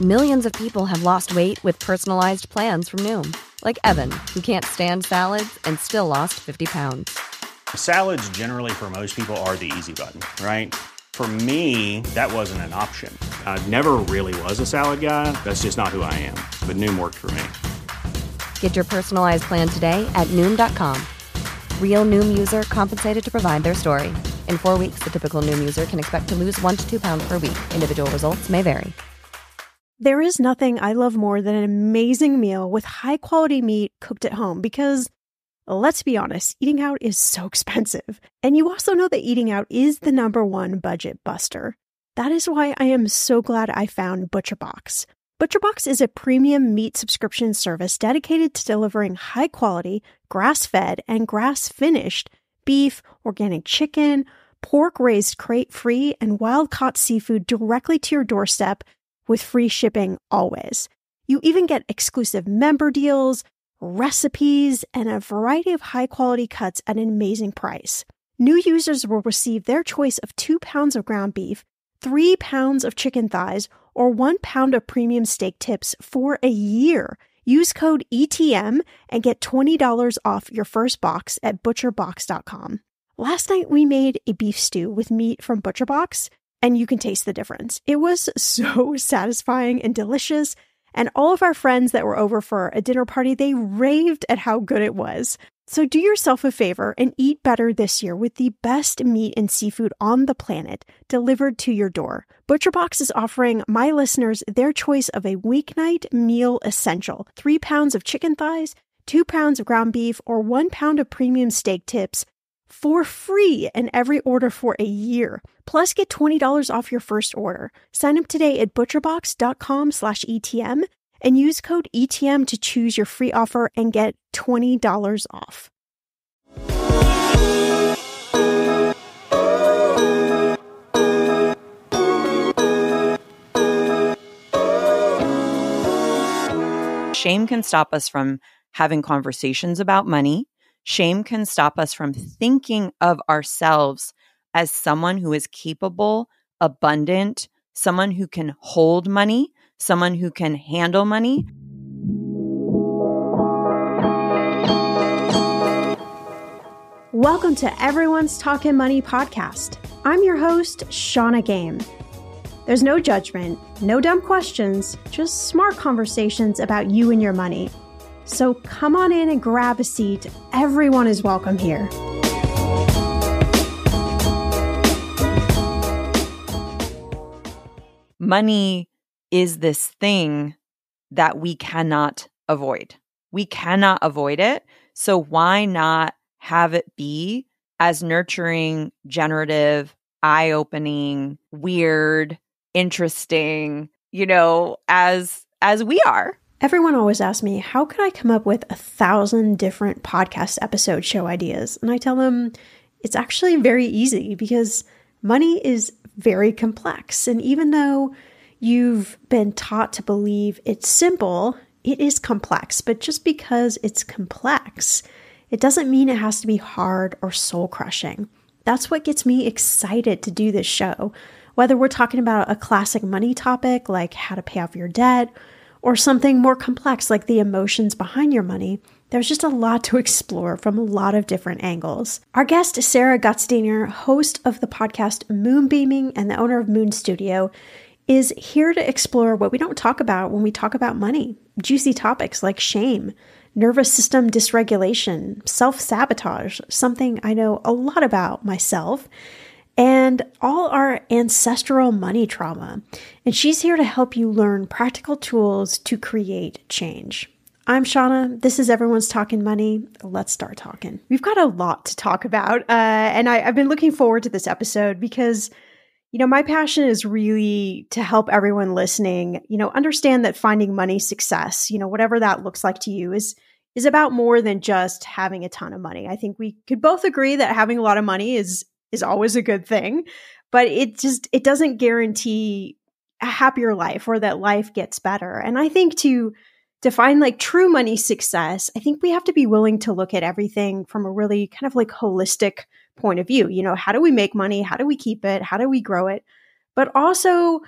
Millions of people have lost weight with personalized plans from Noom, like Evan, who can't stand salads and still lost 50 pounds. Salads, generally, for most people, are the easy button, right? For me, that wasn't an option. I never really was a salad guy. That's just not who I am. But Noom worked for me. Get your personalized plan today at Noom.com. Real Noom user compensated to provide their story. In four weeks, the typical Noom user can expect to lose one to two pounds per week. Individual results may vary. There is nothing I love more than an amazing meal with high quality meat cooked at home because let's be honest, eating out is so expensive. And you also know that eating out is the number one budget buster. That is why I am so glad I found ButcherBox. ButcherBox is a premium meat subscription service dedicated to delivering high quality, grass fed, and grass finished beef, organic chicken, pork raised crate free, and wild caught seafood directly to your doorstep with free shipping always. You even get exclusive member deals, recipes, and a variety of high quality cuts at an amazing price. New users will receive their choice of two pounds of ground beef, three pounds of chicken thighs, or one pound of premium steak tips for a year. Use code ETM and get $20 off your first box at butcherbox.com. Last night we made a beef stew with meat from ButcherBox, and you can taste the difference. It was so satisfying and delicious. And all of our friends that were over for a dinner party, they raved at how good it was. So do yourself a favor and eat better this year with the best meat and seafood on the planet delivered to your door. ButcherBox is offering my listeners their choice of a weeknight meal essential: three pounds of chicken thighs, two pounds of ground beef, or one pound of premium steak tips for free in every order for a year. Plus, get $20 off your first order. Sign up today at butcherbox.com slash ETM and use code ETM to choose your free offer and get $20 off. Shame can stop us from having conversations about money. Shame can stop us from thinking of ourselves as someone who is capable, abundant, someone who can hold money, someone who can handle money. Welcome to Everyone's Talking Money podcast. I'm your host, Shannah Game. There's no judgment, no dumb questions, just smart conversations about you and your money. So come on in and grab a seat. Everyone is welcome here. Money is this thing that we cannot avoid. We cannot avoid it. So why not have it be as nurturing, generative, eye opening, weird, interesting, you know, as as we are. Everyone always asks me, how could I come up with a thousand different podcast episode show ideas? And I tell them it's actually very easy because money is very complex. And even though you've been taught to believe it's simple, it is complex. But just because it's complex, it doesn't mean it has to be hard or soul crushing. That's what gets me excited to do this show. Whether we're talking about a classic money topic like how to pay off your debt, or something more complex like the emotions behind your money, there's just a lot to explore from a lot of different angles. Our guest, Sarah Gottesdiener, host of the podcast Moonbeaming and the owner of Moon Studio, is here to explore what we don't talk about when we talk about money juicy topics like shame, nervous system dysregulation, self sabotage, something I know a lot about myself, and all our ancestral money trauma. And she's here to help you learn practical tools to create change. I'm Shannah. This is Everyone's Talking Money. Let's start talking. We've got a lot to talk about, uh, and I, I've been looking forward to this episode because you know, my passion is really to help everyone listening, you know, understand that finding money success, you know, whatever that looks like to you is is about more than just having a ton of money. I think we could both agree that having a lot of money is is always a good thing, but it just it doesn't guarantee a happier life or that life gets better. And I think to define like true money success, I think we have to be willing to look at everything from a really kind of like holistic point of view. You know, how do we make money? How do we keep it? How do we grow it? But also,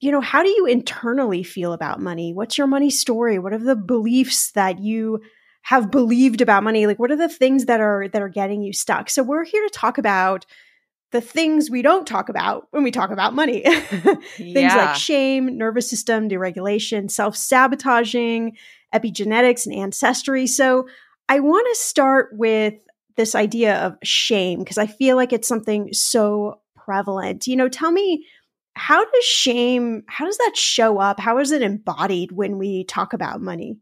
you know, how do you internally feel about money? What's your money story? What are the beliefs that you have believed about money? Like what are the things that are that are getting you stuck? So we're here to talk about the things we don't talk about when we talk about money. things Yeah. like shame, nervous system deregulation, self-sabotaging, epigenetics and ancestry. So I want to start with this idea of shame because I feel like it's something so prevalent. You know, tell me how does shame how does that show up? How is it embodied when we talk about money?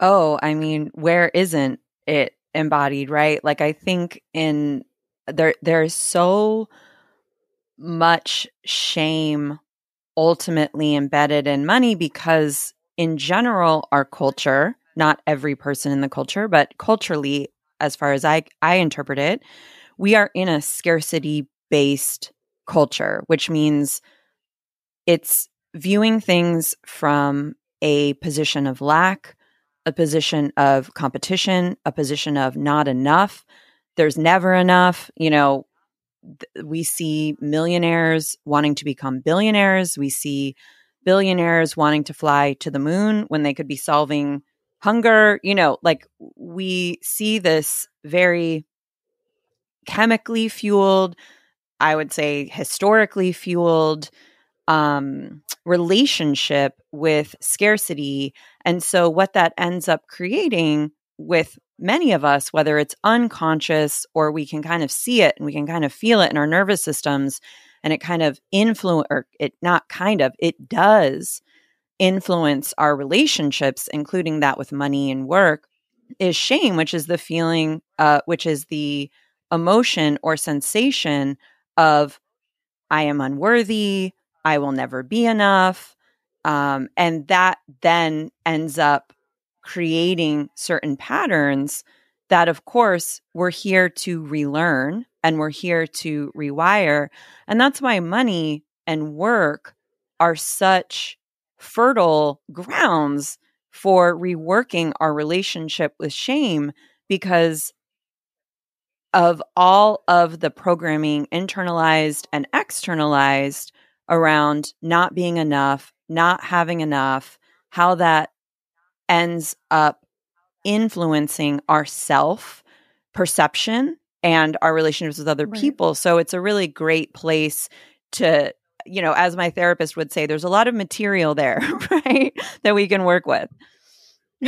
Oh, I mean, where isn't it embodied, right? Like I think in there there's so much shame ultimately embedded in money because in general our culture, not every person in the culture, but culturally as far as I I interpret it, we are in a scarcity based culture, which means it's viewing things from a position of lack, a position of competition, a position of not enough. There's never enough. You know, th- we see millionaires wanting to become billionaires. We see billionaires wanting to fly to the moon when they could be solving hunger. You know, like we see this very chemically fueled, I would say historically fueled um, relationship with scarcity. And so, what that ends up creating with many of us, whether it's unconscious or we can kind of see it and we can kind of feel it in our nervous systems, and it kind of influence, or it not kind of, it does influence our relationships, including that with money and work, is shame, which is the feeling, uh, which is the emotion or sensation of I am unworthy, I will never be enough. Um, and that then ends up creating certain patterns that, of course, we're here to relearn and we're here to rewire. And that's why money and work are such fertile grounds for reworking our relationship with shame because of all of the programming internalized and externalized around not being enough, not having enough, how that ends up influencing our self perception and our relationships with other Right. people. So it's a really great place to, you know, as my therapist would say, there's a lot of material there, right? That we can work with.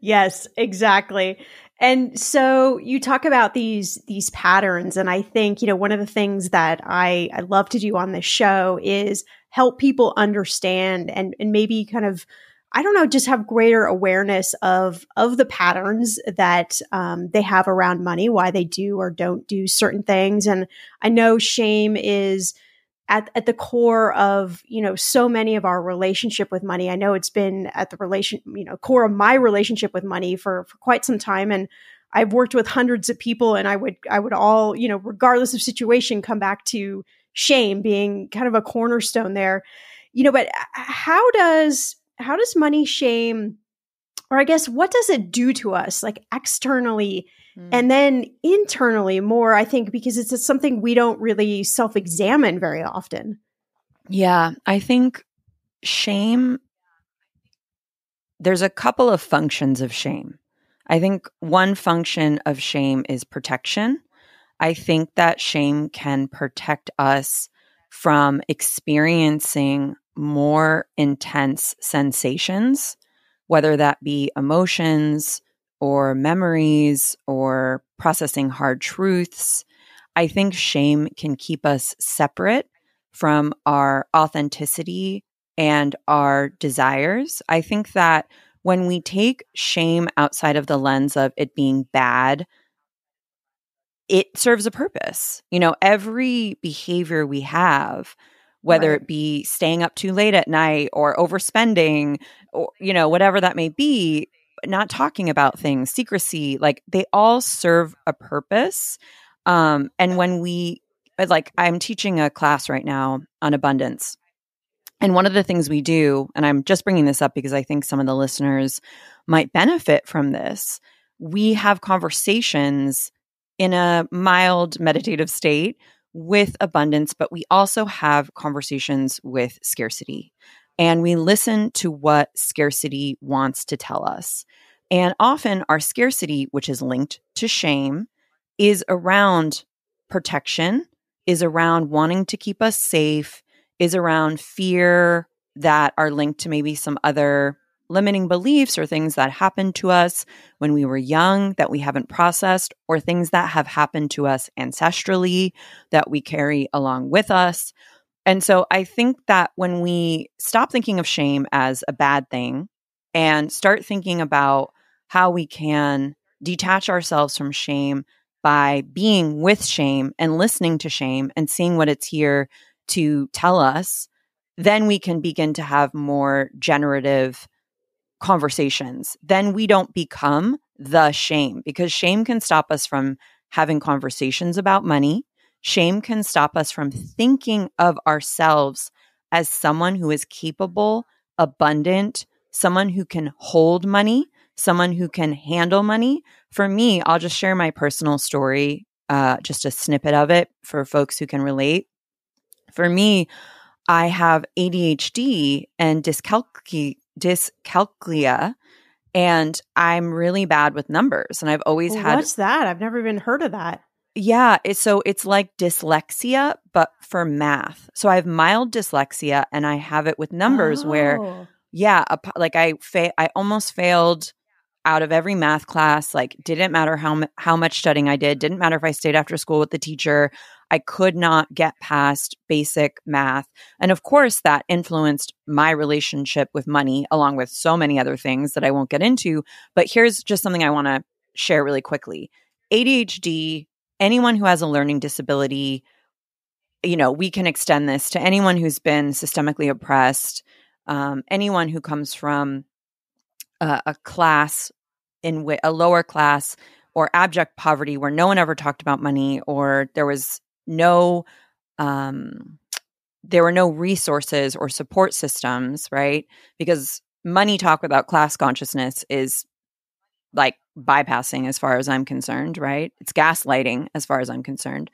yes, exactly. And so you talk about these these patterns and I think, you know, one of the things that I I love to do on this show is help people understand and and maybe kind of I don't know, just have greater awareness of of the patterns that um, they have around money, why they do or don't do certain things. And I know shame is at, at the core of you know so many of our relationship with money. I know it's been at the relation you know core of my relationship with money for for quite some time and i've worked with hundreds of people and i would i would all you know regardless of situation come back to shame being kind of a cornerstone there. You know but uh, how does how does money shame or i guess what does it do to us like externally Mm. and then internally more i think because it's something we don't really self-examine very often Yeah, I think shame, there's a couple of functions of shame. I think one function of shame is protection. I think that shame can protect us from experiencing more intense sensations, whether that be emotions or memories or processing hard truths. I think shame can keep us separate from our authenticity and our desires. I think that when we take shame outside of the lens of it being bad, it serves a purpose. You know, every behavior we have, whether Right. it be staying up too late at night or overspending or, you know, whatever that may be, not talking about things, secrecy, like they all serve a purpose. Um, and when we, like, I'm teaching a class right now on abundance. And one of the things we do, and I'm just bringing this up because I think some of the listeners might benefit from this, we have conversations in a mild meditative state with abundance, but we also have conversations with scarcity. And we listen to what scarcity wants to tell us. And often our scarcity, which is linked to shame, is around protection, is around wanting to keep us safe, is around fear that are linked to maybe some other limiting beliefs or things that happened to us when we were young that we haven't processed, or things that have happened to us ancestrally that we carry along with us. And so I think that when we stop thinking of shame as a bad thing and start thinking about how we can detach ourselves from shame by being with shame and listening to shame and seeing what it's here to tell us, then we can begin to have more generative conversations. Then we don't become the shame because shame can stop us from having conversations about money. Shame can stop us from thinking of ourselves as someone who is capable, abundant, someone who can hold money, someone who can handle money. For me, I'll just share my personal story, uh, just a snippet of it for folks who can relate. For me, I have ADHD and dyscalculia, dyscalculia and I'm really bad with numbers. And I've always Well, had What's that? I've never even heard of that. Yeah, it's, so it's like dyslexia, but for math. So I have mild dyslexia, and I have it with numbers. Where Oh. yeah, a like I fa- I almost failed out of every math class. Like didn't matter how m- how much studying I did. Didn't matter if I stayed after school with the teacher. I could not get past basic math, and of course that influenced my relationship with money, along with so many other things that I won't get into. But here's just something I want to share really quickly. ADHD anyone who has a learning disability, you know, we can extend this to anyone who's been systemically oppressed, um, anyone who comes from a, a class in a lower class or abject poverty where no one ever talked about money or there was no um, there were no resources or support systems right? Because money talk without class consciousness is like bypassing as far as i'm concerned right? It's gaslighting as far as i'm concerned.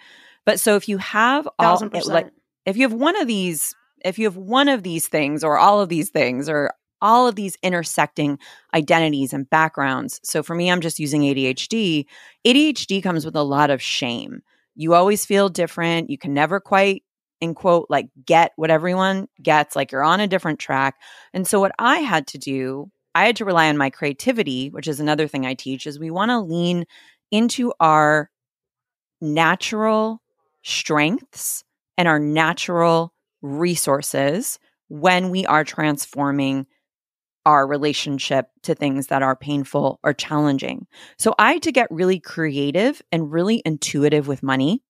But so if you have all it- like if you have one of these if you have one of these things or all of these things or all of these intersecting identities and backgrounds so for me i'm just using adhd adhd comes with a lot of shame. You always feel different. You can never quite in quote like get what everyone gets like you're on a different track. And so what i had to do i had to rely on my creativity which is another thing i teach is we want to lean into our natural strengths and our natural resources when we are transforming our relationship to things that are painful or challenging. So I had to get really creative and really intuitive with money.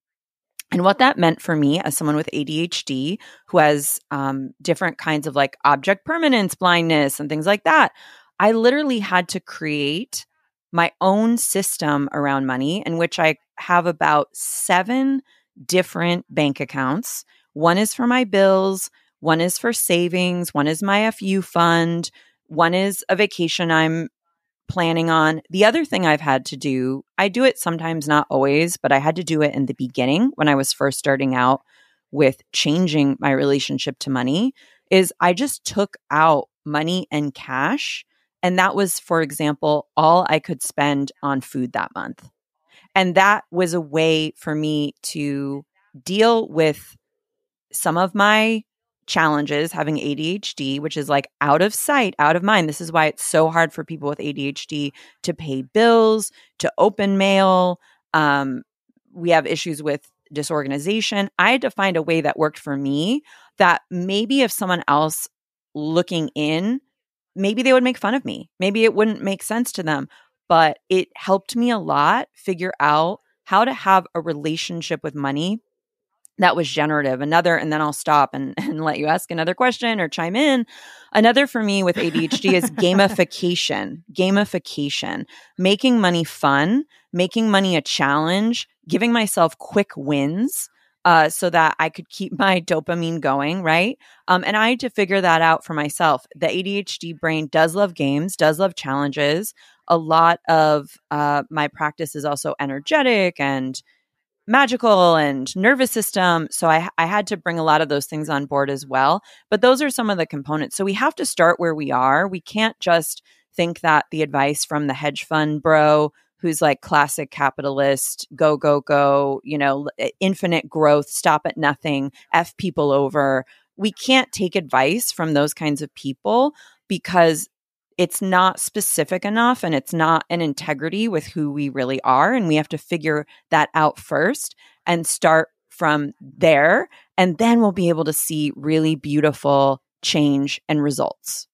And what that meant for me as someone with ADHD who has um, different kinds of like object permanence blindness and things like that, I literally had to create my own system around money in which I have about seven different bank accounts. One is for my bills, one is for savings, one is my FU fund, one is a vacation I'm planning on. The other thing I've had to do, I do it sometimes, not always, but I had to do it in the beginning when I was first starting out with changing my relationship to money, is I just took out money and cash. And that was, for example, all I could spend on food that month. And that was a way for me to deal with some of my challenges having ADHD, which is like out of sight, out of mind. This is why it's so hard for people with ADHD to pay bills, to open mail. Um, we have issues with disorganization. I had to find a way that worked for me that maybe if someone else looking in, maybe they would make fun of me. Maybe it wouldn't make sense to them, but it helped me a lot figure out how to have a relationship with money that was generative. Another, and then I'll stop and, and let you ask another question or chime in. Another for me with ADHD is gamification. Gamification, making money fun, making money a challenge, giving myself quick wins. Uh, so that I could keep my dopamine going, right? Um, and I had to figure that out for myself. The ADHD brain does love games, does love challenges. A lot of uh, my practice is also energetic and magical and nervous system. So I, I had to bring a lot of those things on board as well. But those are some of the components. So we have to start where we are. We can't just think that the advice from the hedge fund bro who's like classic capitalist, go, go, go, you know, infinite growth, stop at nothing, F people over. We can't take advice from those kinds of people because it's not specific enough and it's not an integrity with who we really are. And we have to figure that out first and start from there. And then we'll be able to see really beautiful change and results.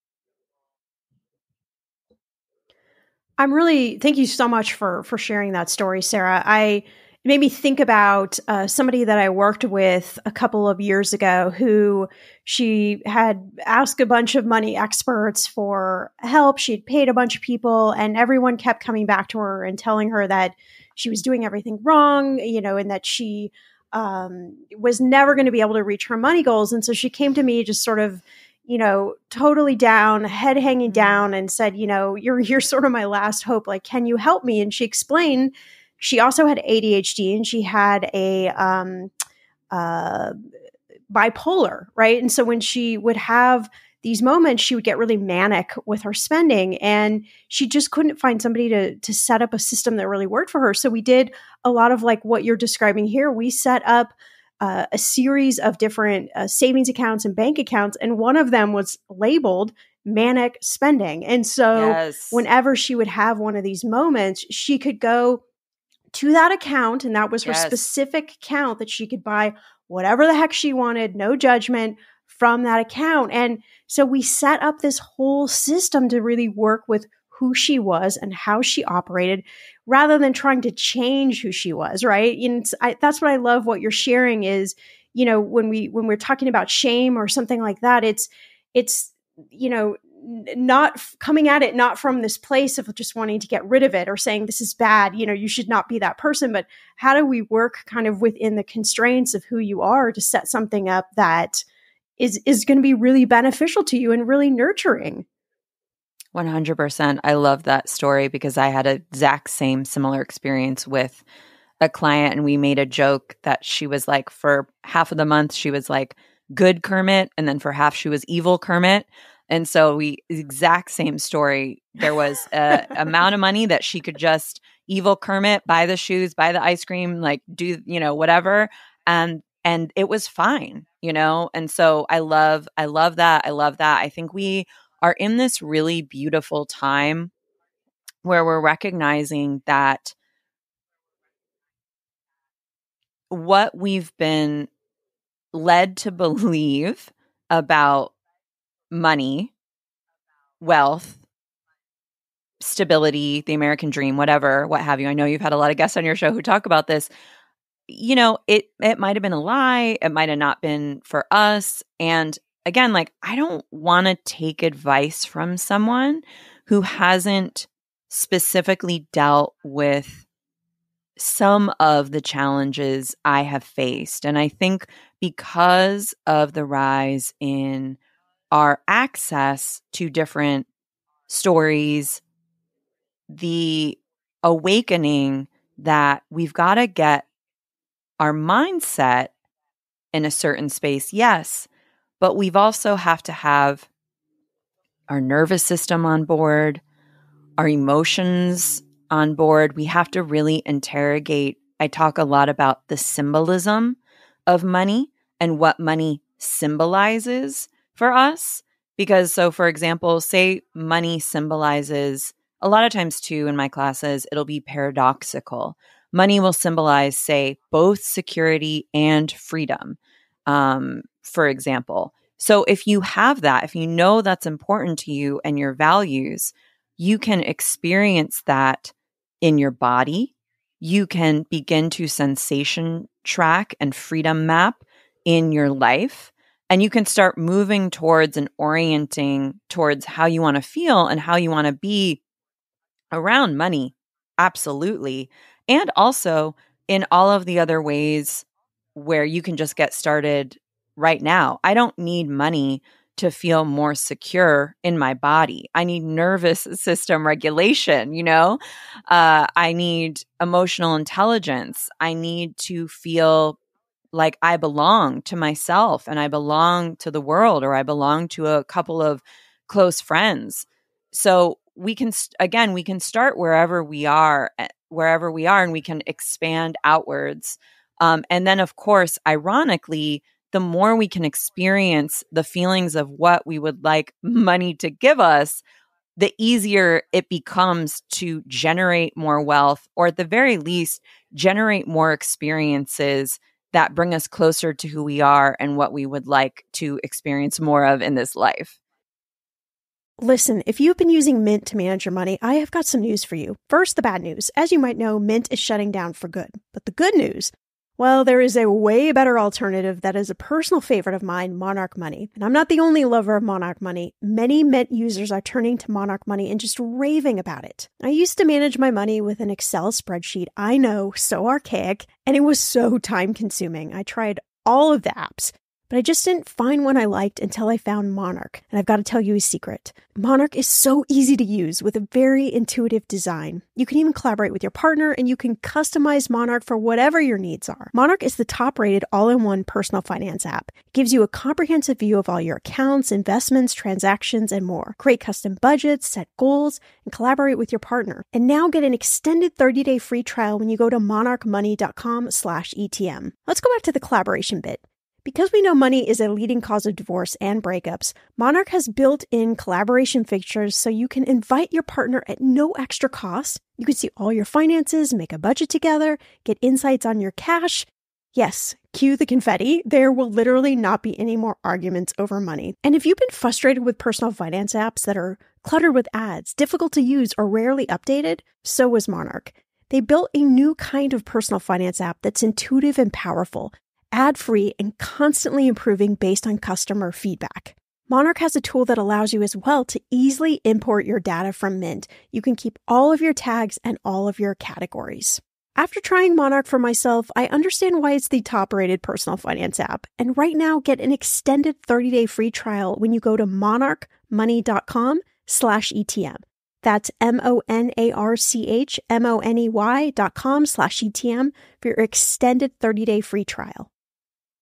I'm really thank you so much for for sharing that story, Sarah. I it made me think about uh, somebody that I worked with a couple of years ago who she had asked a bunch of money experts for help. She'd paid a bunch of people, and everyone kept coming back to her and telling her that she was doing everything wrong, you know, and that she um, was never going to be able to reach her money goals. And so she came to me just sort of you know, totally down, head hanging mm-hmm. down, and said, you know, you're you're sort of my last hope. Like, can you help me? And she explained she also had ADHD and she had a um, uh, bipolar, right? And so when she would have these moments, she would get really manic with her spending, and she just couldn't find somebody to to set up a system that really worked for her. So we did a lot of like what you're describing here. We set up uh, a series of different uh, savings accounts and bank accounts, and one of them was labeled manic spending. And so, yes. whenever she would have one of these moments, she could go to that account, and that was her yes. specific account that she could buy whatever the heck she wanted, no judgment from that account. And so we set up this whole system to really work with who she was and how she operated rather than trying to change who she was, right? And I, that's what I love what you're sharing is, you know, when we when we're talking about shame or something like that, it's it's you know not coming at it not from this place of just wanting to get rid of it or saying this is bad you know you should not be that person but how do we work kind of within the constraints of who you are to set something up that is is going to be really beneficial to you and really nurturing? 100% i love that story because i had a exact same similar experience with a client and we made a joke that she was like for half of the month she was like good kermit and then for half she was evil kermit and so we exact same story. There was a amount of money that she could just evil Kermit, buy the shoes, buy the ice cream, like do, you know, whatever. And and it was fine, you know? And so I love, I love that. I love that. I think we are in this really beautiful time where we're recognizing that what we've been led to believe about money, wealth, stability, the American dream, whatever, what have you. I know you've had a lot of guests on your show who talk about this. You know, it it might have been a lie, it might have not been for us. And again, like I don't want to take advice from someone who hasn't specifically dealt with some of the challenges I have faced. And I think because of the rise in our access to different stories, the awakening that we've got to get our mindset in a certain space, yes, but we've also have to have our nervous system on board, our emotions on board. We have to really interrogate. I talk a lot about the symbolism of money and what money symbolizes for us. Because, so for example, say money symbolizes a lot of times, too, in my classes, it'll be paradoxical. Money will symbolize, say, both security and freedom, um, for example. So if you have that, if you know that's important to you and your values, you can experience that in your body. You can begin to sensation track and freedom map in your life and you can start moving towards and orienting towards how you want to feel and how you want to be around money. Absolutely. And also in all of the other ways where you can just get started right now. I don't need money to feel more secure in my body. I need nervous system regulation, you know? Uh, I need emotional intelligence. I need to feel like I belong to myself and I belong to the world or I belong to a couple of close friends. So we can, again, we can start wherever we are, eh, wherever we are, and we can expand outwards. Um, and then, of course, ironically, the more we can experience the feelings of what we would like money to give us, the easier it becomes to generate more wealth, or at the very least, generate more experiences that bring us closer to who we are and what we would like to experience more of in this life. Listen, if you've been using Mint to manage your money, I have got some news for you. First, the bad news. As you might know, Mint is shutting down for good. But the good news well, there is a way better alternative that is a personal favorite of mine, Monarch Money. And I'm not the only lover of Monarch Money. Many Mint users are turning to Monarch Money and just raving about it. I used to manage my money with an Excel spreadsheet. I know, so archaic, and it was so time consuming. I tried all of the apps but I just didn't find one I liked until I found Monarch. And I've got to tell you a secret. Monarch is so easy to use with a very intuitive design. You can even collaborate with your partner and you can customize Monarch for whatever your needs are. Monarch is the top rated all in one personal finance app. It gives you a comprehensive view of all your accounts, investments, transactions, and more. Create custom budgets, set goals, and collaborate with your partner. And now get an extended 30 day free trial when you go to monarchmoney.com slash ETM. Let's go back to the collaboration bit. Because we know money is a leading cause of divorce and breakups, Monarch has built in collaboration features so you can invite your partner at no extra cost. You can see all your finances, make a budget together, get insights on your cash. Yes, cue the confetti. There will literally not be any more arguments over money. And if you've been frustrated with personal finance apps that are cluttered with ads, difficult to use, or rarely updated, so was Monarch. They built a new kind of personal finance app that's intuitive and powerful ad free, and constantly improving based on customer feedback. Monarch has a tool that allows you as well to easily import your data from Mint. You can keep all of your tags and all of your categories. After trying Monarch for myself, I understand why it's the top rated personal finance app. And right now, get an extended 30 day free trial when you go to monarchmoney.com slash ETM. That's M O N A R C H M O N E Y dot com slash ETM for your extended 30 day free trial.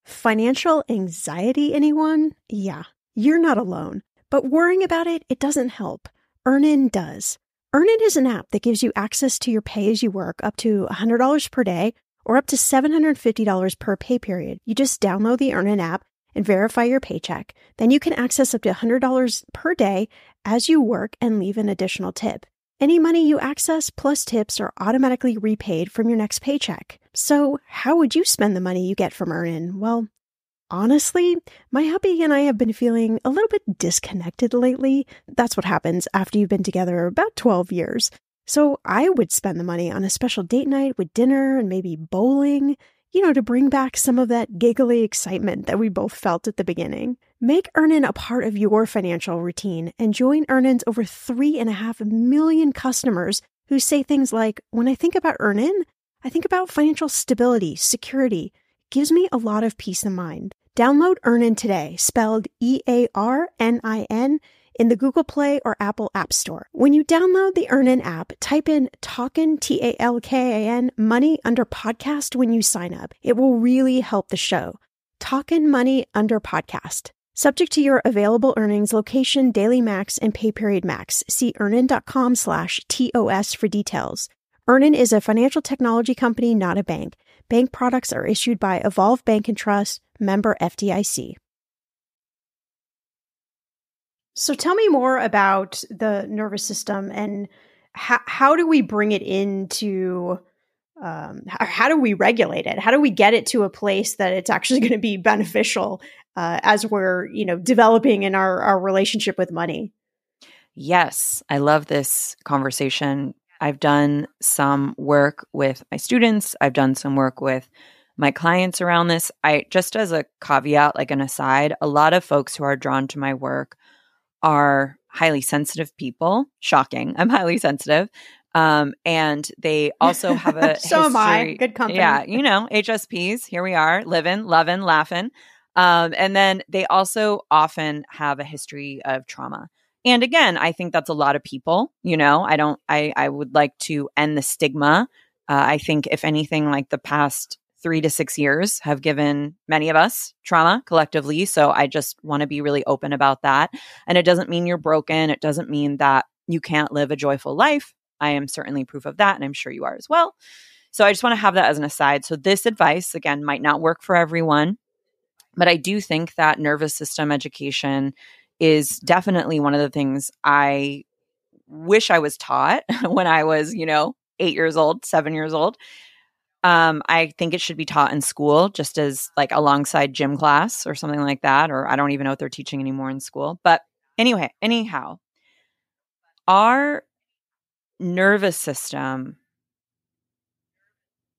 Financial anxiety, anyone? Yeah, you're not alone. But worrying about it, it doesn't help. Earnin does. Earnin is an app that gives you access to your pay as you work up to $100 per day or up to $750 per pay period. You just download the Earnin app and verify your paycheck. Then you can access up to $100 per day as you work and leave an additional tip. Any money you access plus tips are automatically repaid from your next paycheck. So, how would you spend the money you get from Earnin? Well, honestly, my hubby and I have been feeling a little bit disconnected lately. That's what happens after you've been together about 12 years. So, I would spend the money on a special date night with dinner and maybe bowling you know, to bring back some of that giggly excitement that we both felt at the beginning. Make Earnin a part of your financial routine and join Earnin's over three and a half million customers who say things like, when I think about Earnin, I think about financial stability, security. It gives me a lot of peace of mind. Download Earnin today, spelled E A R N I N in the Google Play or Apple App Store. When you download the Earnin app, type in Talkin, T A L K A N, money under podcast when you sign up. It will really help the show. Talkin' money under podcast. Subject to your available earnings, location, daily max, and pay period max. See earnin.com slash TOS for details. Earnin is a financial technology company, not a bank. Bank products are issued by Evolve Bank and Trust, member FDIC. So tell me more about the nervous system and how, how do we bring it into um, how, do we regulate it? How do we get it to a place that it's actually going to be beneficial uh, as we're you know developing in our, our relationship with money? Yes, I love this conversation. I've done some work with my students. I've done some work with my clients around this. I just as a caveat, like an aside, a lot of folks who are drawn to my work are highly sensitive people. Shocking. I'm highly sensitive. Um, and they also have a so history. am I. Good company. Yeah, you know, HSPs. Here we are, living, loving, laughing. Um, and then they also often have a history of trauma. And again, I think that's a lot of people, you know, I don't, I, I would like to end the stigma. Uh, I think if anything, like the past three to six years have given many of us trauma collectively. So I just want to be really open about that. And it doesn't mean you're broken. It doesn't mean that you can't live a joyful life. I am certainly proof of that. And I'm sure you are as well. So I just want to have that as an aside. So this advice, again, might not work for everyone. But I do think that nervous system education is definitely one of the things I wish I was taught when I was, you know, eight years old, seven years old. Um, I think it should be taught in school just as like alongside gym class or something like that. Or I don't even know what they're teaching anymore in school. But anyway, anyhow, our nervous system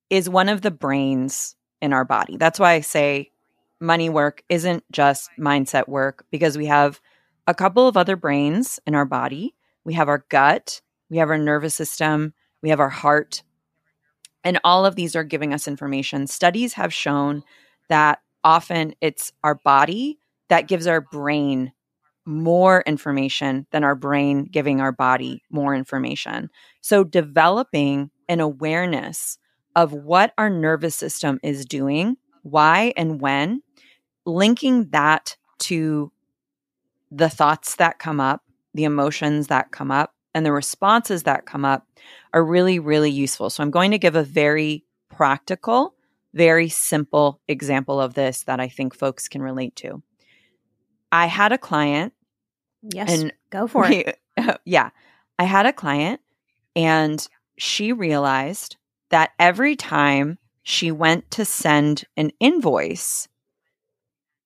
is one of the brains in our body. That's why I say money work isn't just mindset work because we have a couple of other brains in our body. We have our gut, we have our nervous system, we have our heart. And all of these are giving us information. Studies have shown that often it's our body that gives our brain more information than our brain giving our body more information. So, developing an awareness of what our nervous system is doing, why and when, linking that to the thoughts that come up, the emotions that come up, and the responses that come up are really, really useful. So I'm going to give a very practical, very simple example of this that I think folks can relate to. I had a client. Yes. And go for it. yeah. I had a client and she realized that every time she went to send an invoice,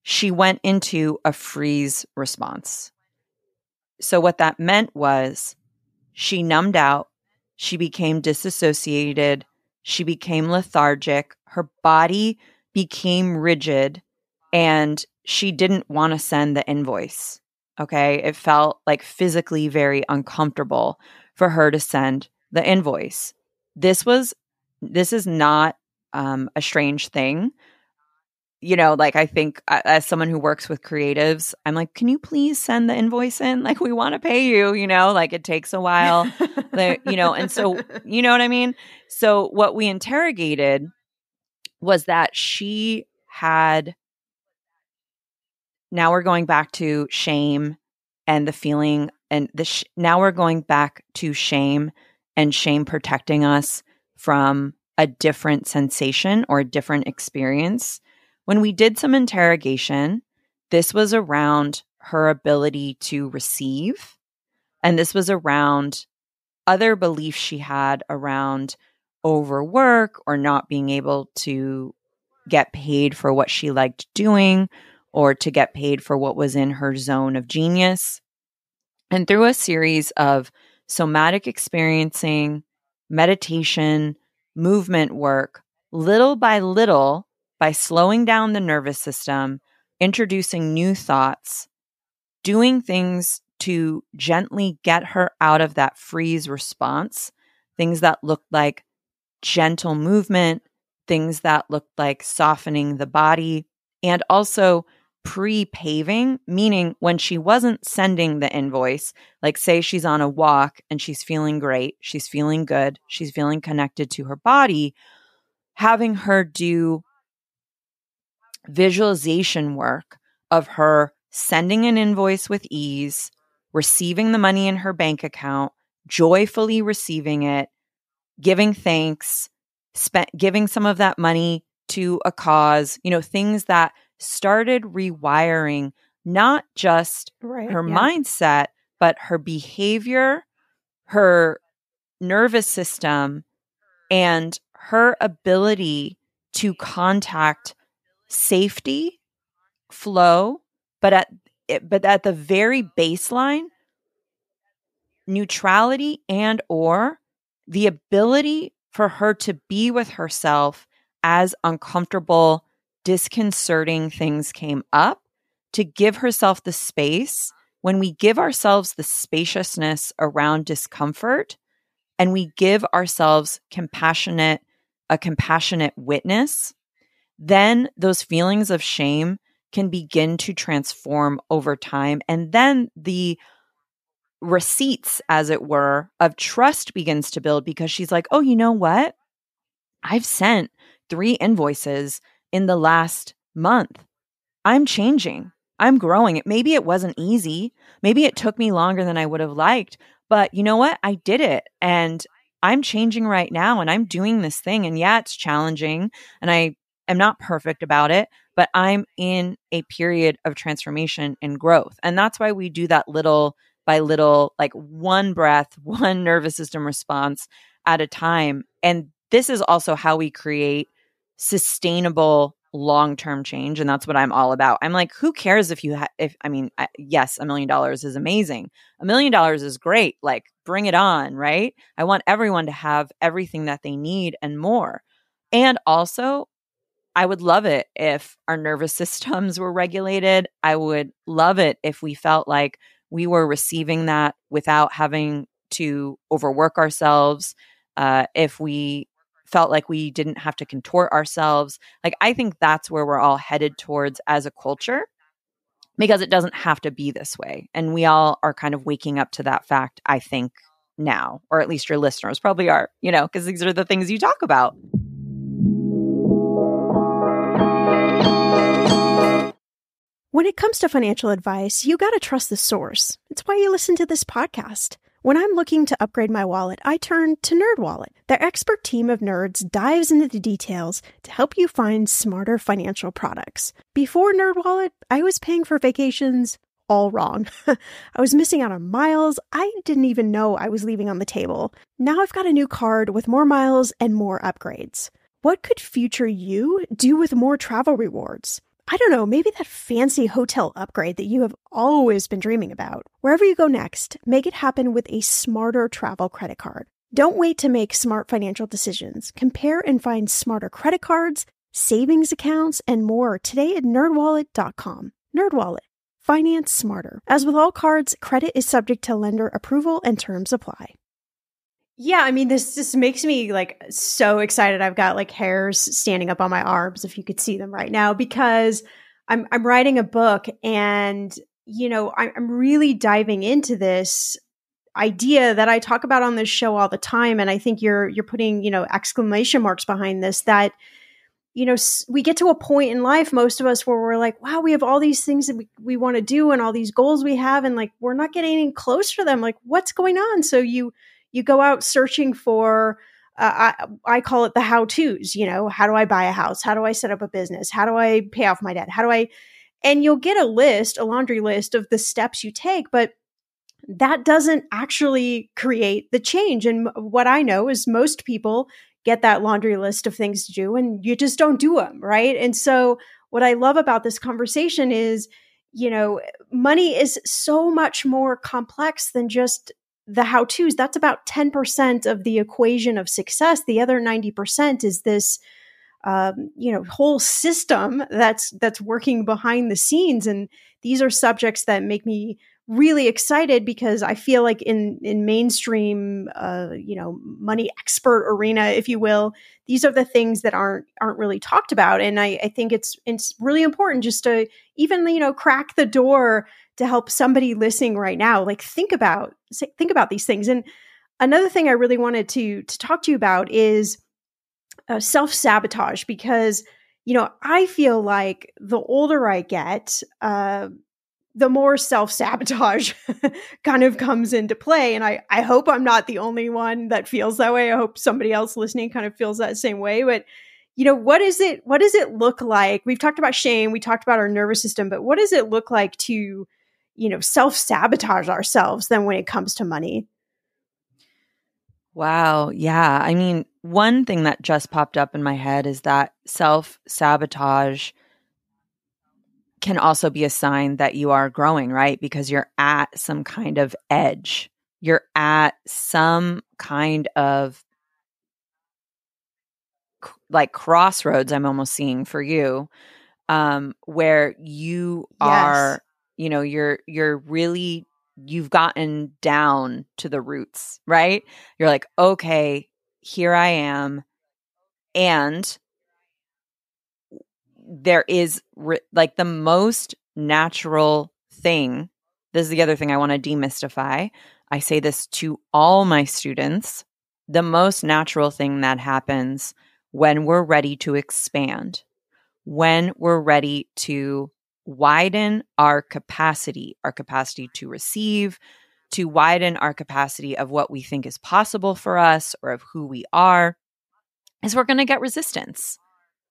she went into a freeze response. So, what that meant was she numbed out, she became disassociated, she became lethargic, her body became rigid, and she didn't want to send the invoice. Okay. It felt like physically very uncomfortable for her to send the invoice. This was, this is not um, a strange thing you know, like I think uh, as someone who works with creatives, I'm like, can you please send the invoice in? Like, we want to pay you, you know, like it takes a while, you know, and so, you know what I mean? So, what we interrogated was that she had, now we're going back to shame and the feeling, and the, sh- now we're going back to shame and shame protecting us from a different sensation or a different experience when we did some interrogation, this was around her ability to receive. And this was around other beliefs she had around overwork or not being able to get paid for what she liked doing or to get paid for what was in her zone of genius. And through a series of somatic experiencing, meditation, movement work, little by little, by slowing down the nervous system, introducing new thoughts, doing things to gently get her out of that freeze response, things that looked like gentle movement, things that looked like softening the body, and also pre paving, meaning when she wasn't sending the invoice, like say she's on a walk and she's feeling great, she's feeling good, she's feeling connected to her body, having her do visualization work of her sending an invoice with ease, receiving the money in her bank account, joyfully receiving it, giving thanks, spent giving some of that money to a cause, you know, things that started rewiring not just right, her yeah. mindset, but her behavior, her nervous system, and her ability to contact safety, flow, but at but at the very baseline, neutrality and or the ability for her to be with herself as uncomfortable, disconcerting things came up, to give herself the space. When we give ourselves the spaciousness around discomfort and we give ourselves compassionate, a compassionate witness, then those feelings of shame can begin to transform over time. And then the receipts, as it were, of trust begins to build because she's like, oh, you know what? I've sent three invoices in the last month. I'm changing. I'm growing. It maybe it wasn't easy. Maybe it took me longer than I would have liked, but you know what? I did it and I'm changing right now and I'm doing this thing and yeah, it's challenging and I am not perfect about it, but I'm in a period of transformation and growth. And that's why we do that little by little like one breath, one nervous system response at a time. And this is also how we create sustainable long term change and that's what i'm all about. I'm like who cares if you have if i mean I, yes a million dollars is amazing. A million dollars is great. Like bring it on right? I want everyone to have everything that they need and more. And also i would love it if our nervous systems were regulated i would love it if we felt like we were receiving that without having to overwork ourselves uh, if we felt like we didn't have to contort ourselves. Like, I think that's where we're all headed towards as a culture because it doesn't have to be this way. And we all are kind of waking up to that fact, I think, now, or at least your listeners probably are, you know, because these are the things you talk about. When it comes to financial advice, you got to trust the source. It's why you listen to this podcast. When I'm looking to upgrade my wallet, I turn to NerdWallet. Their expert team of nerds dives into the details to help you find smarter financial products. Before NerdWallet, I was paying for vacations all wrong. I was missing out on miles I didn't even know I was leaving on the table. Now I've got a new card with more miles and more upgrades. What could future you do with more travel rewards? I don't know, maybe that fancy hotel upgrade that you have always been dreaming about. Wherever you go next, make it happen with a smarter travel credit card. Don't wait to make smart financial decisions. Compare and find smarter credit cards, savings accounts, and more today at nerdwallet.com. Nerdwallet. Finance smarter. As with all cards, credit is subject to lender approval and terms apply. Yeah, I mean, this just makes me like so excited. I've got like hairs standing up on my arms if you could see them right now because I'm I'm writing a book and you know I'm, I'm really diving into this idea that I talk about on this show all the time, and I think you're you're putting you know exclamation marks behind this that you know we get to a point in life most of us where we're like wow we have all these things that we, we want to do and all these goals we have and like we're not getting any closer to them like what's going on so you you go out searching for uh, I, I call it the how to's you know how do i buy a house? How do i set up a business? How do i pay off my debt? How do i and you'll get a list a laundry list of the steps you take but that doesn't actually create the change and what i know is most people get that laundry list of things to do and you just don't do them right? And so what i love about this conversation is you know money is so much more complex than just the how to's, that's about 10% of the equation of success. The other 90% is this, um, you know, whole system that's, that's working behind the scenes. And these are subjects that make me really excited because I feel like in, in mainstream, uh, you know, money expert arena, if you will, these are the things that aren't, aren't really talked about. And I, I think it's, it's really important just to even, you know, crack the door to help somebody listening right now like think about think about these things. And another thing i really wanted to to talk to you about is uh, self-sabotage because you know i feel like the older i get uh, the more self-sabotage kind of comes into play. And I, I hope i'm not the only one that feels that way. I hope somebody else listening kind of feels that same way. But you know what is it what does it look like? We've talked about shame. We talked about our nervous system. But what does it look like to you know, self sabotage ourselves than when it comes to money. Wow. Yeah. I mean, one thing that just popped up in my head is that self sabotage can also be a sign that you are growing, right? Because you're at some kind of edge. You're at some kind of like crossroads, I'm almost seeing for you, um, where you yes. are you know you're you're really you've gotten down to the roots right you're like okay here i am and there is re- like the most natural thing. This is the other thing I want to demystify. I say this to all my students. The most natural thing that happens when we're ready to expand, when we're ready to widen our capacity, our capacity to receive, to widen our capacity of what we think is possible for us or of who we are, is we're going to get resistance.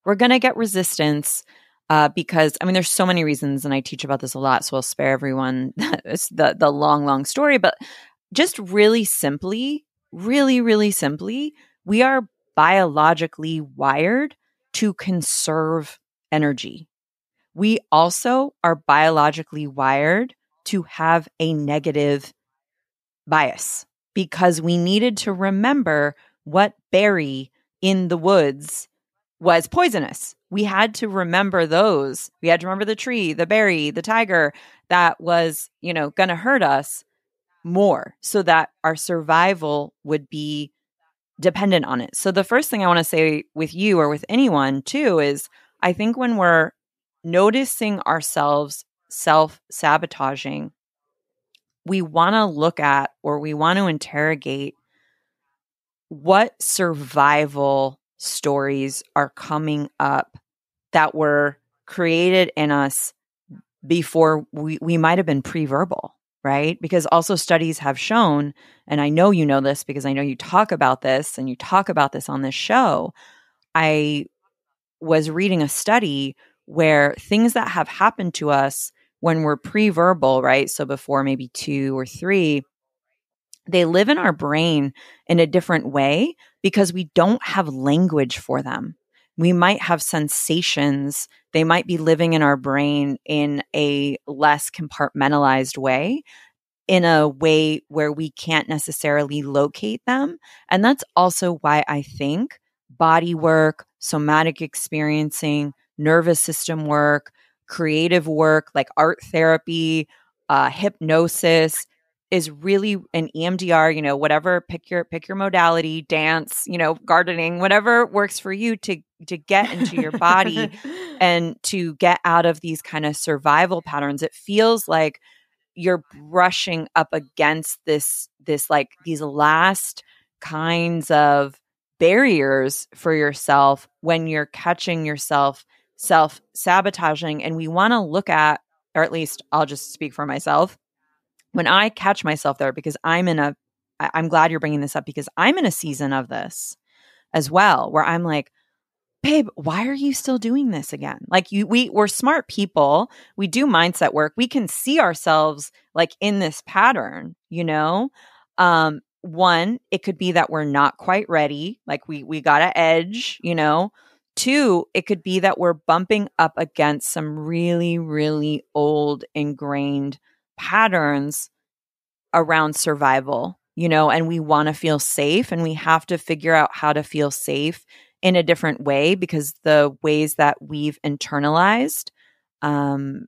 We're going to get resistance uh, because I mean, there's so many reasons, and I teach about this a lot, so I'll spare everyone the the long, long story. But just really simply, really, really simply, we are biologically wired to conserve energy. We also are biologically wired to have a negative bias because we needed to remember what berry in the woods was poisonous. We had to remember those. We had to remember the tree, the berry, the tiger that was, you know, going to hurt us more so that our survival would be dependent on it. So the first thing I want to say with you or with anyone too is I think when we're noticing ourselves self sabotaging, we want to look at or we want to interrogate what survival stories are coming up that were created in us before we, we might have been pre-verbal right? Because also studies have shown and i know you know this because i know you talk about this and you talk about this on this show i was reading a study where things that have happened to us when we're pre-verbal right so before maybe two or three they live in our brain in a different way because we don't have language for them. We might have sensations. They might be living in our brain in a less compartmentalized way, in a way where we can't necessarily locate them. And that's also why I think body work, somatic experiencing, nervous system work, creative work like art therapy, uh, hypnosis, is really an EMDR, you know, whatever pick your pick your modality, dance, you know, gardening, whatever works for you to to get into your body and to get out of these kind of survival patterns. It feels like you're brushing up against this this like these last kinds of barriers for yourself when you're catching yourself self sabotaging and we want to look at or at least I'll just speak for myself when I catch myself there, because I'm in a, I'm glad you're bringing this up because I'm in a season of this as well, where I'm like, babe, why are you still doing this again? Like you, we, we're smart people. We do mindset work. We can see ourselves like in this pattern, you know? Um, one, it could be that we're not quite ready. Like we, we got to edge, you know? Two, it could be that we're bumping up against some really, really old ingrained patterns around survival, you know, and we want to feel safe and we have to figure out how to feel safe in a different way because the ways that we've internalized um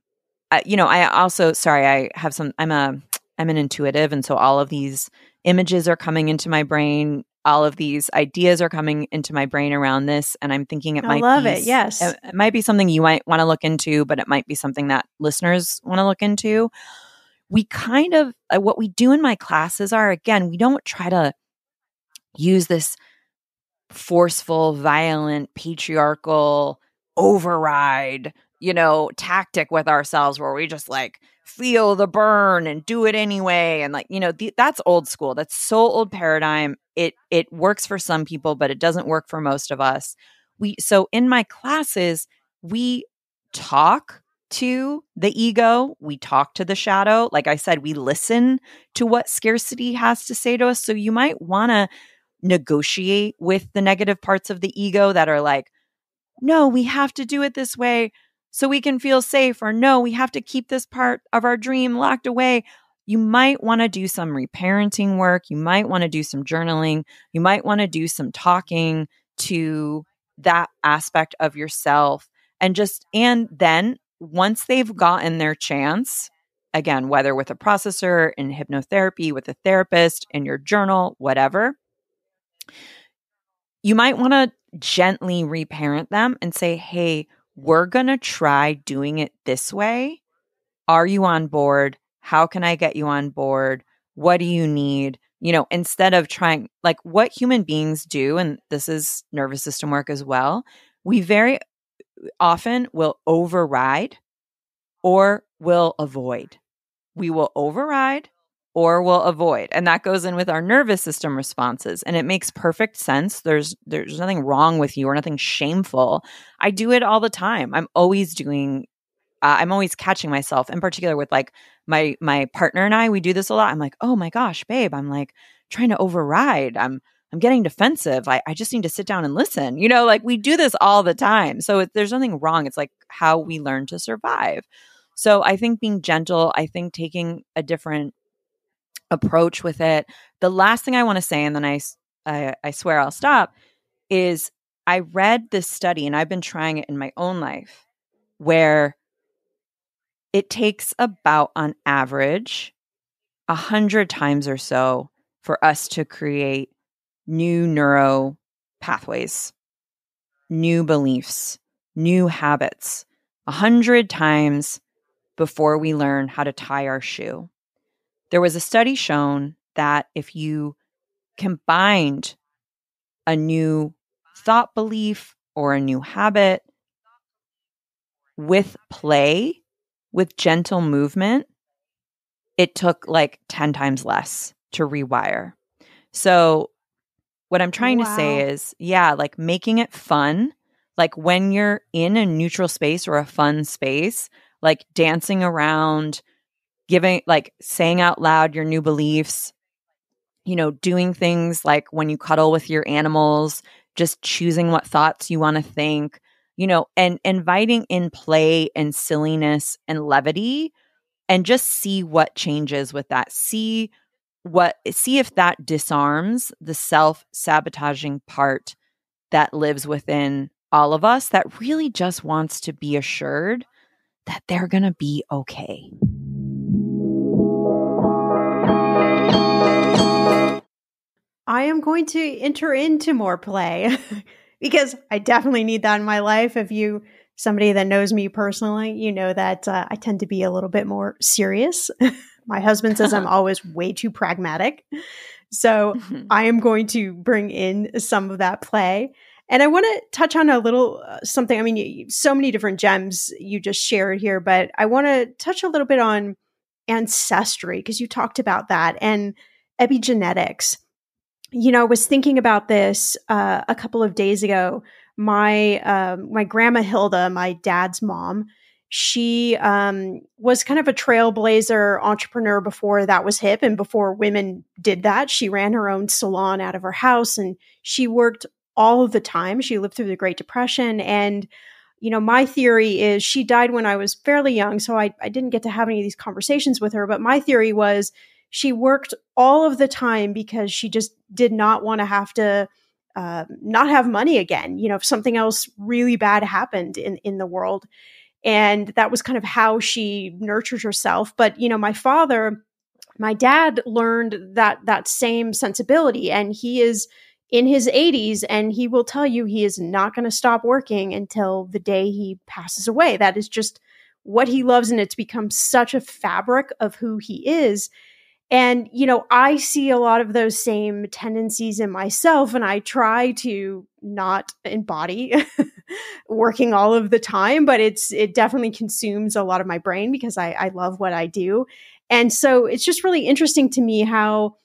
I, you know, I also sorry, I have some I'm a I'm an intuitive and so all of these images are coming into my brain all of these ideas are coming into my brain around this and i'm thinking it I might love be, it. Yes. it, it might be something you might want to look into but it might be something that listeners want to look into we kind of uh, what we do in my classes are again we don't try to use this forceful violent patriarchal override you know tactic with ourselves where we just like feel the burn and do it anyway and like you know that's old school that's so old paradigm it it works for some people but it doesn't work for most of us we so in my classes we talk to the ego, we talk to the shadow. Like I said, we listen to what scarcity has to say to us. So you might want to negotiate with the negative parts of the ego that are like, no, we have to do it this way so we can feel safe, or no, we have to keep this part of our dream locked away. You might want to do some reparenting work. You might want to do some journaling. You might want to do some talking to that aspect of yourself and just, and then once they've gotten their chance, again, whether with a processor, in hypnotherapy, with a therapist, in your journal, whatever, you might want to gently reparent them and say, hey, we're going to try doing it this way. Are you on board? How can I get you on board? What do you need? You know, instead of trying, like what human beings do, and this is nervous system work as well, we very often will override or will avoid. We will override or will avoid. And that goes in with our nervous system responses. And it makes perfect sense. There's there's nothing wrong with you or nothing shameful. I do it all the time. I'm always doing uh, I'm always catching myself in particular with like my my partner and I we do this a lot. I'm like, "Oh my gosh, babe, I'm like trying to override. I'm I'm getting defensive. I, I just need to sit down and listen. You know, like we do this all the time. So it, there's nothing wrong. It's like how we learn to survive. So I think being gentle, I think taking a different approach with it. The last thing I want to say, and then I, I, I swear I'll stop, is I read this study and I've been trying it in my own life where it takes about on average a hundred times or so for us to create new neuro pathways, new beliefs, new habits, a hundred times before we learn how to tie our shoe. There was a study shown that if you combined a new thought belief or a new habit with play, with gentle movement, it took like 10 times less to rewire. So, what I'm trying wow. to say is, yeah, like making it fun. Like when you're in a neutral space or a fun space, like dancing around, giving, like saying out loud your new beliefs, you know, doing things like when you cuddle with your animals, just choosing what thoughts you want to think, you know, and inviting in play and silliness and levity and just see what changes with that. See what see if that disarms the self-sabotaging part that lives within all of us that really just wants to be assured that they're going to be okay. I am going to enter into more play because I definitely need that in my life. If you somebody that knows me personally, you know that uh, I tend to be a little bit more serious. my husband says I'm always way too pragmatic. So mm-hmm. I am going to bring in some of that play. And I want to touch on a little uh, something. I mean, so many different gems you just shared here, but I want to touch a little bit on ancestry because you talked about that and epigenetics. You know, I was thinking about this uh, a couple of days ago. My uh, my grandma Hilda, my dad's mom, she um, was kind of a trailblazer entrepreneur before that was hip and before women did that. She ran her own salon out of her house and she worked all of the time. She lived through the Great Depression. And, you know, my theory is she died when I was fairly young. So I, I didn't get to have any of these conversations with her. But my theory was she worked all of the time because she just did not want to have to. Uh, not have money again, you know, if something else really bad happened in, in the world. And that was kind of how she nurtured herself. But, you know, my father, my dad learned that that same sensibility and he is in his 80s and he will tell you he is not going to stop working until the day he passes away that is just what he loves and it's become such a fabric of who he is and you know i see a lot of those same tendencies in myself and i try to not embody working all of the time but it's it definitely consumes a lot of my brain because i i love what i do and so it's just really interesting to me how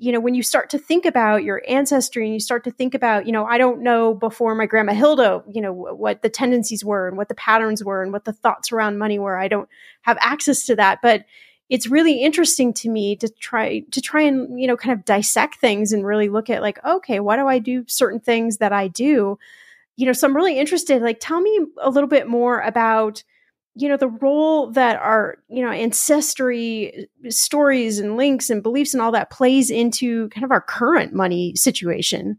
you know, when you start to think about your ancestry and you start to think about, you know, I don't know before my grandma Hilda, you know, what the tendencies were and what the patterns were and what the thoughts around money were. I don't have access to that, but it's really interesting to me to try to try and, you know, kind of dissect things and really look at like, okay, why do I do certain things that I do? You know, so I'm really interested. Like, tell me a little bit more about, you know the role that our you know ancestry stories and links and beliefs and all that plays into kind of our current money situation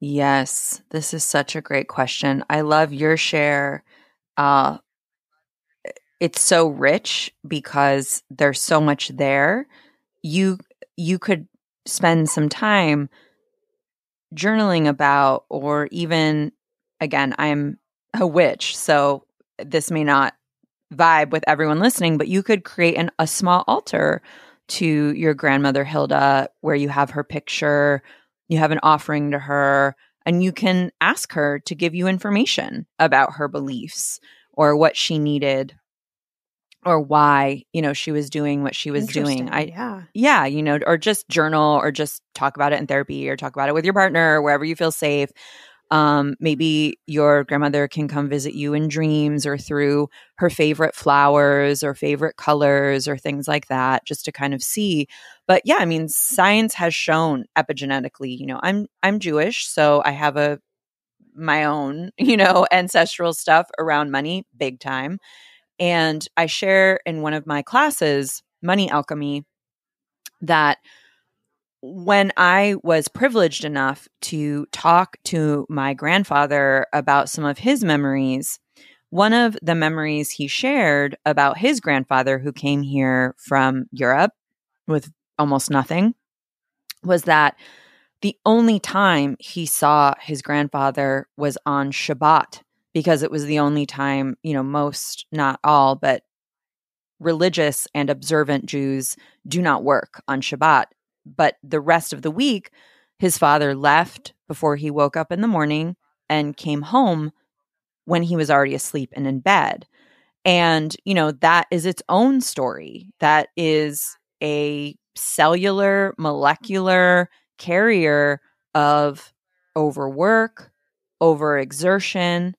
yes this is such a great question i love your share uh it's so rich because there's so much there. You you could spend some time journaling about or even again i'm a witch, so this may not vibe with everyone listening, but you could create an, a small altar to your grandmother Hilda where you have her picture, you have an offering to her, and you can ask her to give you information about her beliefs or what she needed or why you know she was doing what she was doing. I yeah. yeah you know or just journal or just talk about it in therapy or talk about it with your partner or wherever you feel safe. Um, maybe your grandmother can come visit you in dreams or through her favorite flowers or favorite colors or things like that just to kind of see. But yeah i mean science has shown epigenetically you know i'm i'm jewish so i have a my own you know ancestral stuff around money big time and I share in one of my classes, Money Alchemy, that when I was privileged enough to talk to my grandfather about some of his memories, one of the memories he shared about his grandfather, who came here from Europe with almost nothing, was that the only time he saw his grandfather was on Shabbat because it was the only time, you know, most, not all, but religious and observant Jews do not work on Shabbat. But the rest of the week, his father left before he woke up in the morning and came home when he was already asleep and in bed. And, you know, that is its own story. That is a cellular, molecular carrier of overwork, overexertion,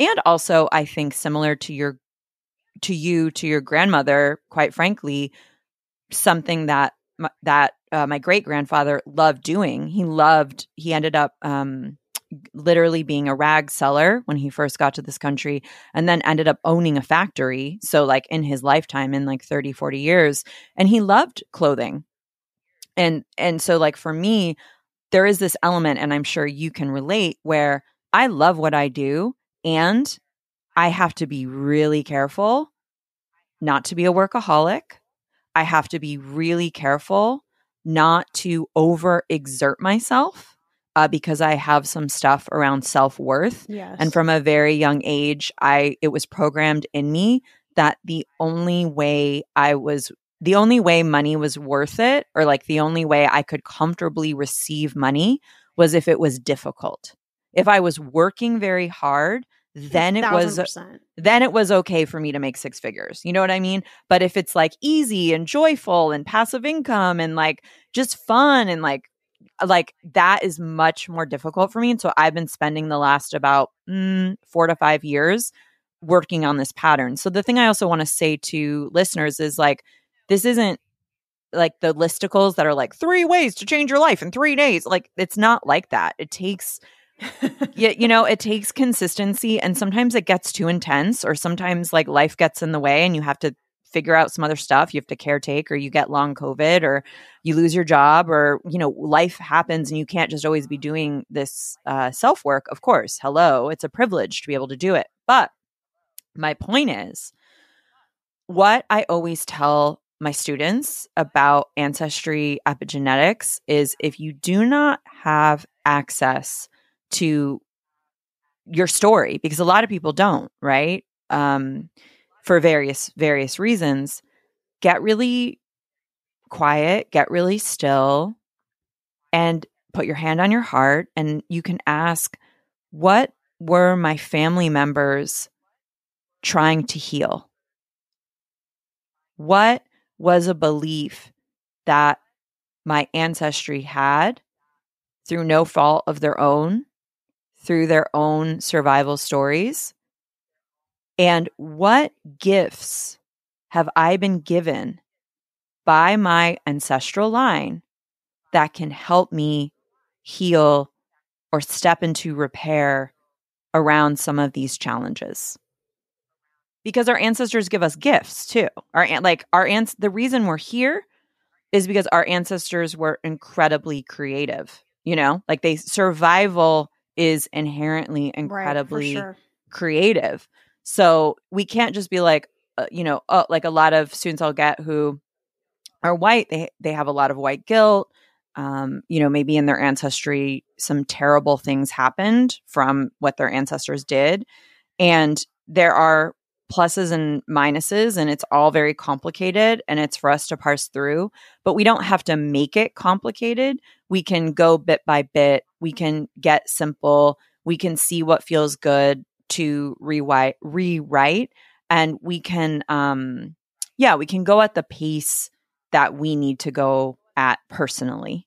and also i think similar to your to you to your grandmother quite frankly something that that uh, my great grandfather loved doing. He loved he ended up um, literally being a rag seller when he first got to this country and then ended up owning a factory so like in his lifetime in like 30 40 years and he loved clothing. And and so like for me there is this element and i'm sure you can relate where i love what i do and I have to be really careful not to be a workaholic. I have to be really careful not to overexert myself uh, because I have some stuff around self worth. Yes. And from a very young age, I it was programmed in me that the only way I was the only way money was worth it, or like the only way I could comfortably receive money was if it was difficult. If I was working very hard, mm, then it was uh, then it was okay for me to make six figures. You know what I mean? But if it's like easy and joyful and passive income and like just fun and like uh, like that is much more difficult for me. And so I've been spending the last about mm, four to five years working on this pattern. So the thing I also want to say to listeners is like, this isn't like the listicles that are like three ways to change your life in three days. Like it's not like that. It takes yeah, you know, it takes consistency and sometimes it gets too intense or sometimes like life gets in the way and you have to figure out some other stuff. You have to caretake or you get long COVID or you lose your job or, you know, life happens and you can't just always be doing this uh, self work. Of course, hello, it's a privilege to be able to do it. But my point is, what I always tell my students about ancestry epigenetics is if you do not have access to your story because a lot of people don't, right? Um, for various various reasons. Get really quiet, get really still, and put your hand on your heart, and you can ask, "What were my family members trying to heal? What was a belief that my ancestry had through no fault of their own through their own survival stories? And what gifts have I been given by my ancestral line that can help me heal or step into repair around some of these challenges? Because our ancestors give us gifts too. Our like our ants the reason we're here is because our ancestors were incredibly creative, you know? Like they survival is inherently incredibly right, sure. creative. So we can't just be like, uh, you know, uh, like a lot of students I'll get who are white, they they have a lot of white guilt. Um, you know, maybe in their ancestry, some terrible things happened from what their ancestors did. And there are pluses and minuses, and it's all very complicated and it's for us to parse through. But we don't have to make it complicated. We can go bit by bit. We can get simple. We can see what feels good to rewrite, rewrite and we can, um, yeah, we can go at the pace that we need to go at personally.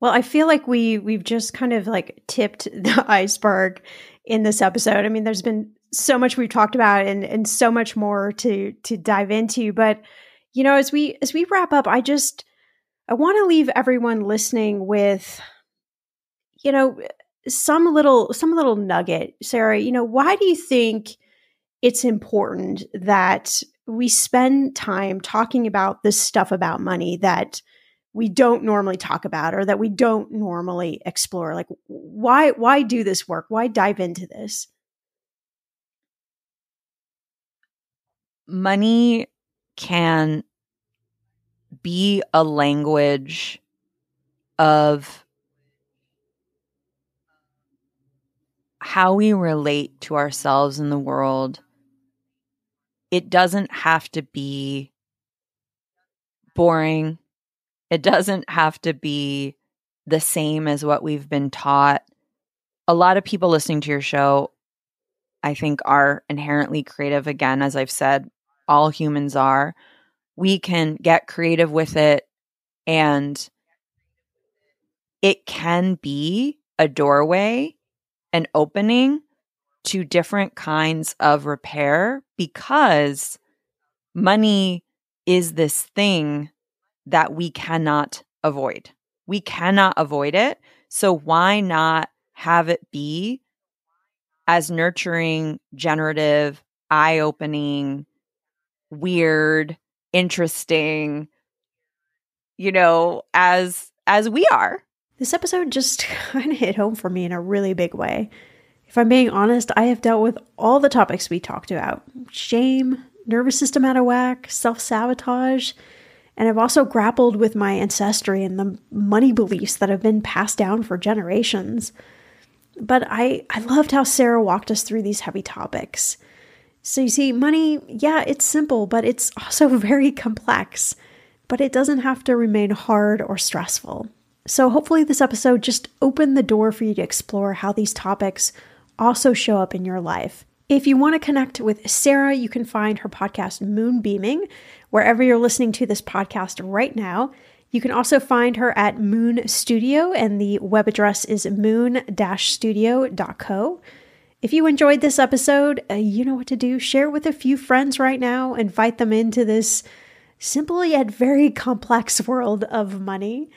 Well, I feel like we we've just kind of like tipped the iceberg in this episode. I mean, there's been so much we've talked about and and so much more to to dive into, but you know, as we as we wrap up, I just I want to leave everyone listening with you know, some little some little nugget. Sarah, you know, why do you think it's important that we spend time talking about this stuff about money that we don't normally talk about or that we don't normally explore? Like why why do this work? Why dive into this? Money can be a language of how we relate to ourselves in the world it doesn't have to be boring it doesn't have to be the same as what we've been taught. A lot of people listening to your show, I think, are inherently creative. Again, as I've said, all humans are. We can get creative with it, and it can be a doorway, an opening to different kinds of repair because money is this thing that we cannot avoid. We cannot avoid it. So why not have it be as nurturing, generative, eye opening, weird, interesting, you know, as as we are. This episode just kind of hit home for me in a really big way. If I'm being honest, I have dealt with all the topics we talked about shame, nervous system out of whack, self sabotage, and I've also grappled with my ancestry and the money beliefs that have been passed down for generations. But I, I loved how Sarah walked us through these heavy topics. So you see, money, yeah, it's simple, but it's also very complex. But it doesn't have to remain hard or stressful. So hopefully, this episode just opened the door for you to explore how these topics also show up in your life. If you want to connect with Sarah, you can find her podcast Moonbeaming wherever you're listening to this podcast right now. You can also find her at Moon Studio, and the web address is moon studio.co. If you enjoyed this episode, uh, you know what to do. Share it with a few friends right now. Invite them into this simple yet very complex world of money.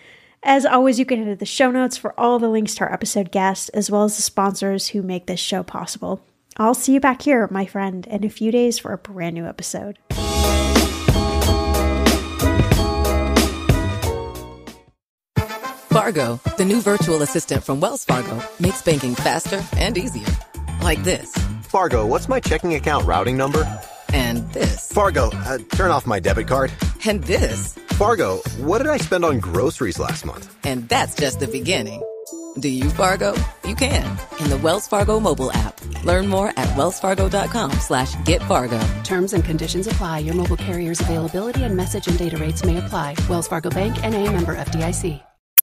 As always, you can head to the show notes for all the links to our episode guests, as well as the sponsors who make this show possible. I'll see you back here, my friend, in a few days for a brand new episode. Fargo, the new virtual assistant from Wells Fargo, makes banking faster and easier. Like this Fargo, what's my checking account routing number? And this Fargo, uh, turn off my debit card. And this Fargo, what did I spend on groceries last month? And that's just the beginning. Do you, Fargo? You can in the Wells Fargo mobile app. Learn more at wellsfargo.com slash get Fargo. Terms and conditions apply. Your mobile carrier's availability and message and data rates may apply. Wells Fargo Bank N.A. member of FDIC.